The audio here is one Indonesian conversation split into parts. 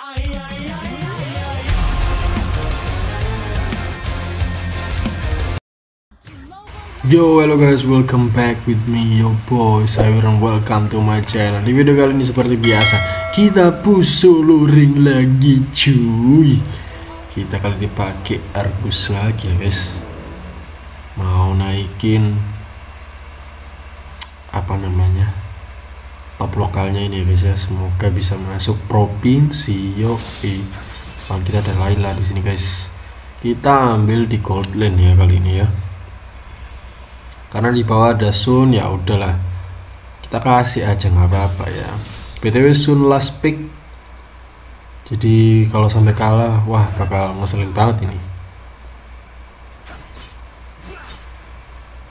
Yo, hello guys, welcome back with me, yo boy Sayuran, welcome to my channel. Di video kali ini seperti biasa Kita push solo ring lagi cuy. Kita kali dipakai Argus lagi guys. Mau naikin Apa namanya Top lokalnya ini guys ya. Semoga bisa masuk provinsi Yo, eh kita ada Laila di sini guys. Kita ambil di gold lane ya kali ini ya. Karena di bawah ada Sun ya udahlah. Kita kasih aja nggak apa-apa ya. Btw Sun last pick jadi kalau sampai kalah wah bakal ngeselin banget ini.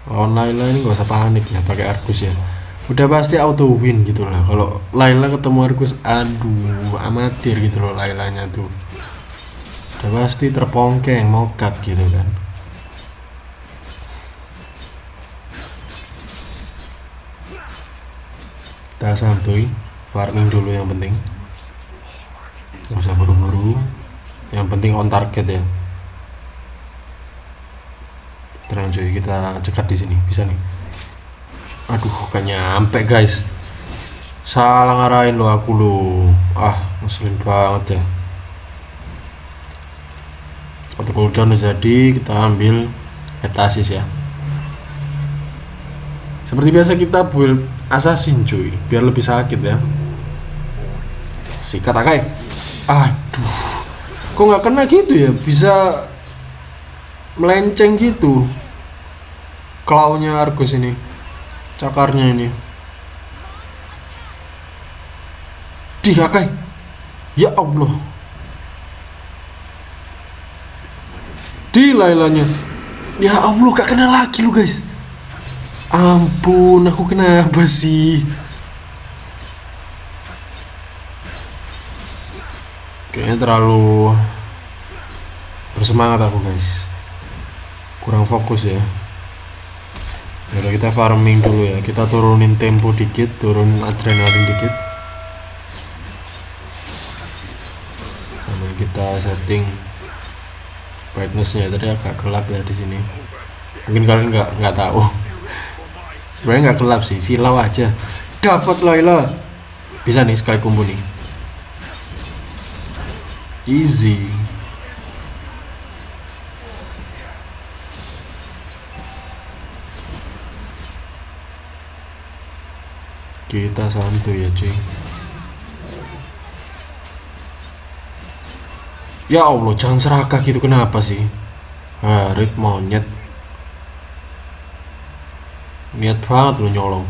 Lawan Laila ini gak usah panik ya pakai Argus ya udah pasti auto win gitu lah kalau Laila ketemu Argus aduh amatir gitu loh Lailanya tuh. Udah pasti terpongkeng mokat gitu kan. Kita santuy farming dulu yang penting. Nggak usah buru-buru. Yang penting on target ya. Tenang cuy kita cekat di sini. Bisa nih aduh gak nyampe guys. Salah ngarahin lo aku lo. Ah ngeselin banget ya. Sepatu cooldown jadi kita ambil etasis ya. Seperti biasa kita build assassin cuy biar lebih sakit ya. Sikat akai. Aduh kok nggak kena gitu ya? Bisa melenceng gitu. Klaunya Argus ini cakarnya ini di akai ya Allah di lailanya ya Allah gak kena lagi lu guys Ampun, aku kenapa sih? Kayaknya terlalu bersemangat aku guys. Kurang fokus ya. Yaudah kita farming dulu ya. Kita turunin tempo dikit, turun adrenalin dikit. Sambil kita setting brightnessnya tadi agak gelap ya di sini. Mungkin kalian nggak nggak tahu sebenarnya nggak gelap sih silau aja dapat Laila bisa nih sekali kumbu nih easy kita santuy ya cuy. Ya Allah jangan serakah gitu kenapa sih? Ah rit monyet niat banget lu nyolong.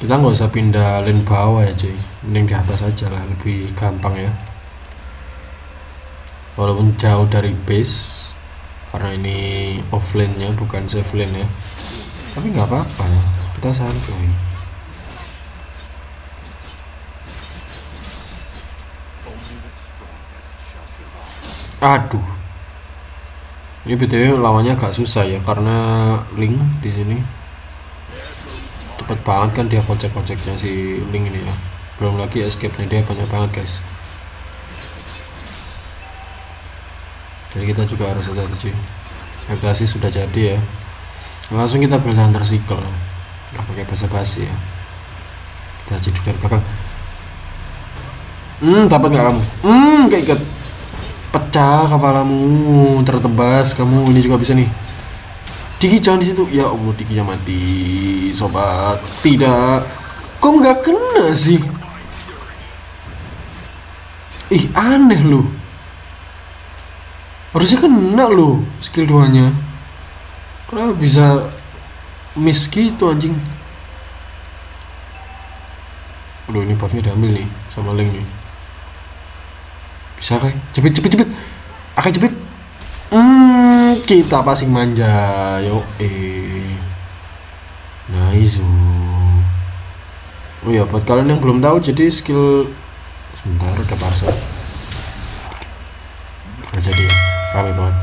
Kita nggak usah pindah lane bawah ya cuy. Mending di atas aja lah lebih gampang ya. Walaupun jauh dari base karena ini offlane nya bukan save lane ya. Tapi nggak apa-apa kita santuy. Aduh. Ini btw lawannya agak susah ya karena link di sini. Cepet banget kan dia kocek-koceknya si link ini ya. Belum lagi escape nya dia banyak banget guys jadi kita juga harus hati-hati cuy sudah jadi ya. Langsung kita hunter cycle nggak pakai basa-basi ya. Kita ceduk dari belakang. Hmm dapat nggak kamu? Hmm kayak ikat pecah kepalamu tertebas kamu. Ini juga bisa nih. Diki jangan di situ. Ya Allah Dikinya mati sobat. Tidak. Kok nggak kena sih? Ih aneh loh harusnya kena loh skill duanya. Kenapa bisa miss gitu anjing? Aduh ini buffnya diambil nih sama Link nih. Bisa kayak cepet cepet cepet akan cepet hmm kita passing manja. Yo eh nice oh ya buat kalian yang belum tahu jadi skill sebentar udah parcel. Nah, jadi rame banget.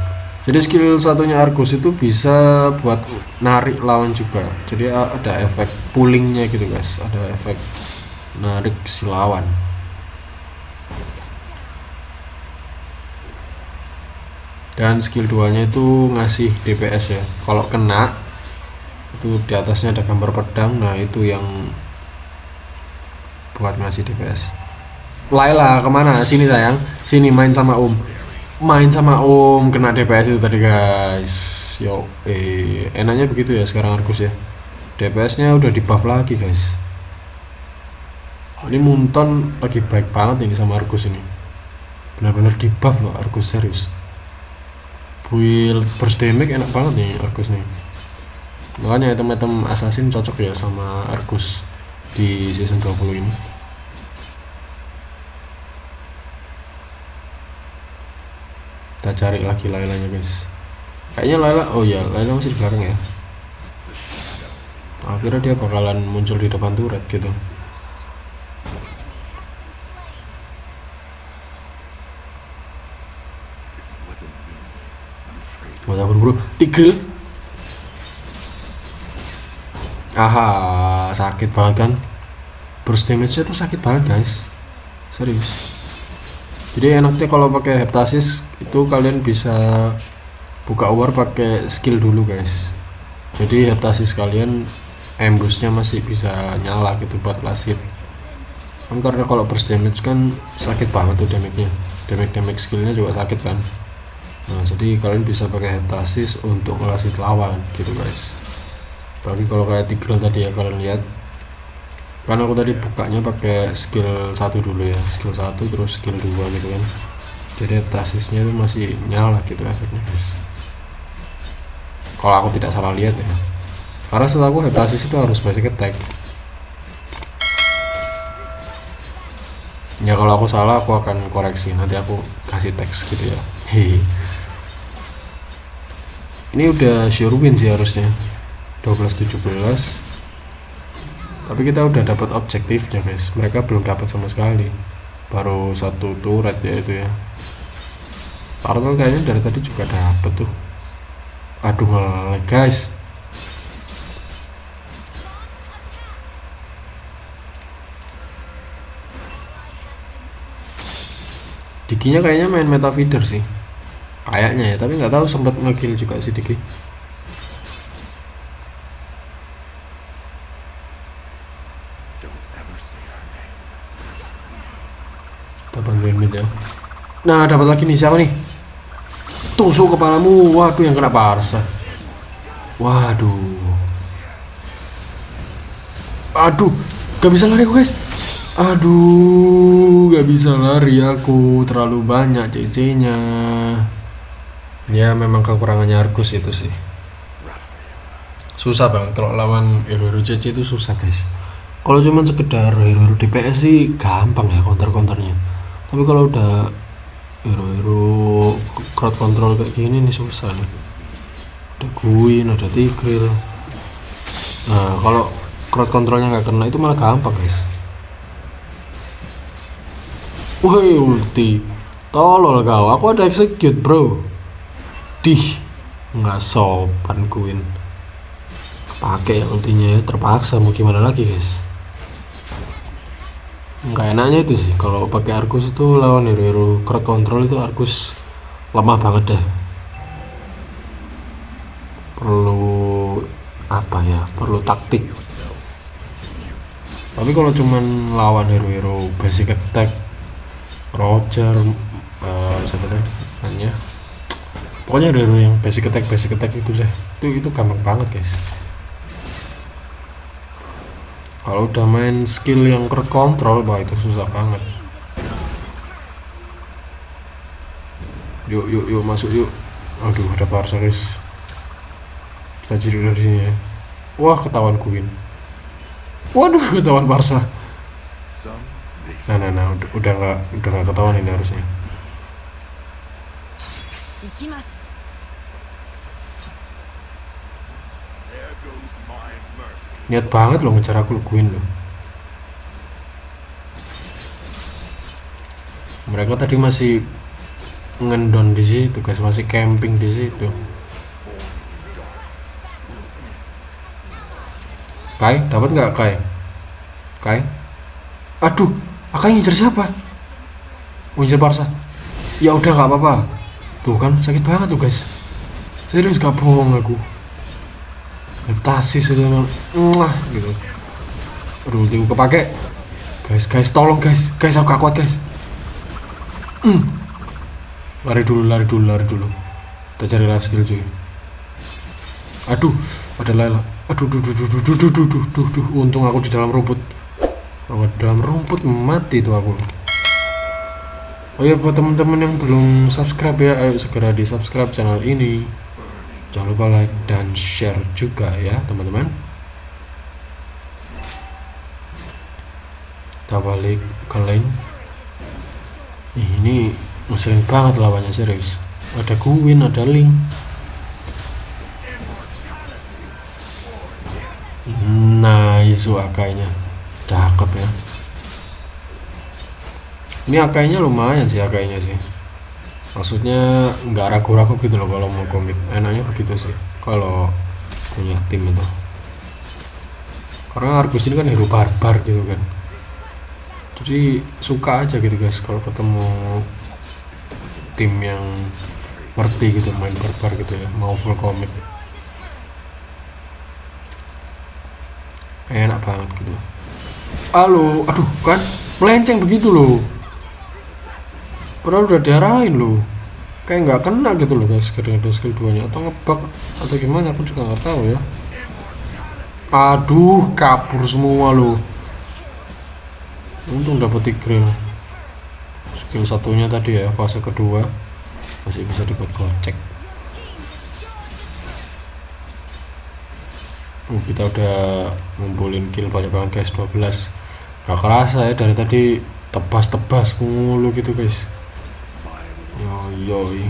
Jadi skill satunya Argus itu bisa buat narik lawan juga. Jadi ada efek pullingnya gitu guys. Ada efek narik si lawan. Dan skill 2 nya itu ngasih DPS ya. Kalau kena itu di atasnya ada gambar pedang. Nah itu yang buat ngasih DPS Laila ke mana? Sini sayang. Sini main sama Om main sama Om kena DPS itu tadi guys. Yo eh enaknya begitu ya sekarang Argus ya. DPS nya udah di buff lagi guys. Ini Munton lagi baik banget ini sama Argus ini. Benar-benar di buff loh Argus serius. Build burst damage enak banget nih Argus nih. Makanya item-item assassin cocok ya sama Argus di season 20 ini kita cari lagi Lailanya guys. Kayaknya Laila oh ya Laila masih di belakang ya. Akhirnya dia bakalan muncul di depan turret gitu. Gak buru-buru. Tigril. Aha Sakit banget kan? Burst damage nya tuh sakit banget guys. Serius Jadi enaknya kalau pakai heptasis Itu kalian bisa Buka war pakai skill dulu guys Jadi heptasis kalian Ambushnya masih bisa nyala gitu buat last hit kan karena kalau burst damage kan sakit banget tuh damage nya damage damage skillnya juga sakit kan Nah, jadi kalian bisa pakai heptasis untuk ngelasit lawan gitu guys. Bagi kalau kayak Tigreal tadi ya kalian lihat. Kan aku tadi bukanya pakai skill satu dulu ya, skill satu terus skill 2 gitu kan. Jadi heptasisnya itu masih nyala gitu efeknya. Kalau aku tidak salah lihat ya. Karena setelah aku heptasis itu harus basic attack. Ya kalau aku salah aku akan koreksi nanti aku kasih teks gitu ya. Ini udah sure win sih harusnya 12-17 tapi kita udah dapat objektifnya guys mereka belum dapat sama sekali. Baru satu turret ya itu ya. Turtle kayaknya dari tadi juga dapat tuh. Aduh ngelag guys. Dikinya kayaknya main meta feeder sih. Kayaknya ya tapi nggak tahu sempat ngekill juga si Diki kita bantuin mid ya. Nah dapat lagi nih siapa nih? Tusuk kepalamu. Waduh yang kena parsa. Waduh. Aduh gak bisa lari aku guys. Aduh gak bisa lari aku. Terlalu banyak CC nya ya memang kekurangannya Argus itu sih. Susah banget kalau lawan hero-hero CC itu susah guys kalau cuman sekedar hero-hero DPS sih gampang ya counter-counternya tapi kalau udah hero-hero crowd control kayak gini nih susah nih. Ada Guin, ada Tigreal nah kalau crowd controlnya nggak kena itu malah gampang guys. Woi ulti. Tolol kau, aku ada execute bro. Dih nggak sopan Queen pakai ya ultinya ya terpaksa. Mau gimana lagi guys nggak enaknya itu sih kalau pakai Argus itu lawan hero-hero crowd control itu Argus lemah banget deh perlu apa ya perlu taktik. Tapi kalau cuman lawan hero-hero basic attack Roger uh, siapa tadi? Pokoknya hero yang basic attack basic attack itu deh itu itu gampang banget guys kalau udah main skill yang crowd control wah itu susah banget yuk yuk yuk masuk yuk aduh ada parsa guys kita jadi dari sini ya wah ketahuan Queen waduh ketahuan parsa nah nah nah udah udah nggak udah nggak ketahuan ini harusnya 行きます niat banget loh ngejar aku Queen loh. Mereka tadi masih ngendon di situ guys. Masih camping di situ. Kai dapat nggak Kai? Kai? Aduh akan ngincer siapa? Ngincer Barca ya udah nggak apa-apa. Tuh kan sakit banget tuh guys. Serius gak bohong aku adaptasi sudah wah gitu. Aduh tinggal kepake. Guys guys tolong guys. Guys aku gak kuat guys. Hmm. lari dulu lari dulu lari dulu. Kita cari life steal cuy. Aduh ada Layla aduh duh duh duh duh duh duh duh duh duh untung aku di dalam rumput. Kalau di dalam rumput mati tuh aku. Oh ya buat teman-teman yang belum subscribe ya ayo segera di subscribe channel ini jangan lupa like dan share juga ya teman-teman. Kita balik ke Ih, ini ngeselin banget lawannya serius. Ada Guwin ada Link. Nice akainya cakep ya. Ini akainya lumayan sih akainya sih maksudnya nggak ragu-ragu gitu loh kalau mau komit. Enaknya begitu sih kalau punya tim itu. Karena Argus ini kan hero barbar gitu kan. Jadi suka aja gitu guys kalau ketemu tim yang ngerti gitu main barbar gitu ya mau full komit. Enak banget gitu. Halo aduh kan melenceng begitu loh padahal udah diarahin loh. Kayak nggak kena gitu loh guys karena ada skill 2 nya atau ngebug atau gimana aku juga nggak tahu ya. Aduh kabur semua loh. Untung dapet grill. Skill satunya tadi ya fase kedua. Masih bisa dibuat gocek. Uh, kita udah ngumpulin kill banyak banget guys. 12 gak kerasa ya dari tadi tebas-tebas mulu gitu guys yo yo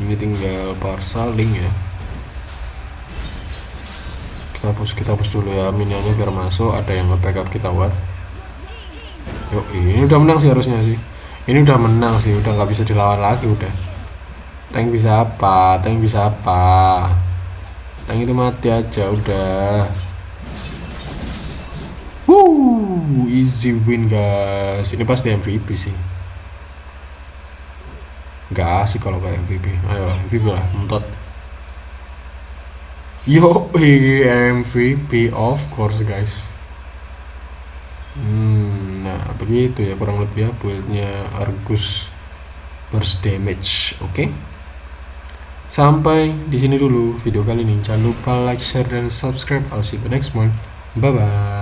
ini tinggal parsaling ya. Kita hapus kita hapus dulu ya minionnya biar masuk. Ada yang nge-backup kita buat yuk ini udah menang sih harusnya sih. Ini udah menang sih udah nggak bisa dilawan lagi udah. Tank bisa apa? Tank bisa apa? Tank itu mati aja udah Woo, easy win guys ini pasti MVP sih Gak asik kalau kayak MVP ayolah MVP lah mentot yo MVP of course guys hmm, nah begitu ya kurang lebih ya buildnya Argus burst damage oke okay? Sampai di sini dulu video kali ini. Jangan lupa like, share, dan subscribe. I'll see you next one. Bye-bye.